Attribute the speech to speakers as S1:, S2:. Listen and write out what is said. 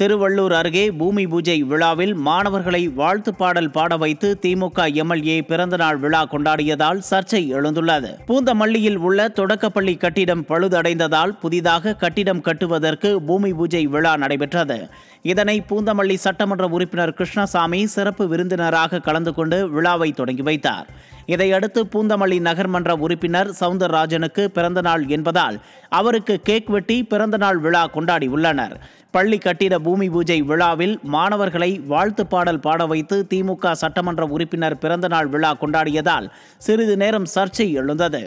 S1: திருவள்ளூர் அருகே பூமி பூஜை விழாவில் மாணவர்களை வாழ்த்து பாடல் பாட வைத்து திமுக எம்எல்ஏ பிறந்தநாள் விழா கொண்டாடியதால் சர்ச்சை எழுந்துள்ளது. பூந்தமல்லியில் உள்ள தொடக்கப்பள்ளி கட்டிடம் பழுதடைந்ததால் புதிதாக கட்டிடம் கட்டுவதற்கு பூமி பூஜை விழா நடைபெற்றது. இதனை பூந்தமல்லி சட்டமன்ற உறுப்பினர் கிருஷ்ணசாமி சிறப்பு விருந்தினராக கலந்து கொண்டு விழாவை தொடங்கி வைத்தார். இதையடுத்து பூந்தமல்லி நகர்மன்ற உறுப்பினர் சவுந்தரராஜனுக்கு பிறந்தநாள் என்பதால் அவருக்கு கேக் வெட்டி பிறந்தநாள் விழா கொண்டாடியுள்ளனர். பள்ளி கட்டிட பூமி பூஜை விழாவில் மாணவர்களை வாழ்த்து பாடல் பாட வைத்து திமுக சட்டமன்ற உறுப்பினர் பிறந்தநாள் விழா கொண்டாடியதால் சிறிது நேரம் சர்ச்சை எழுந்தது.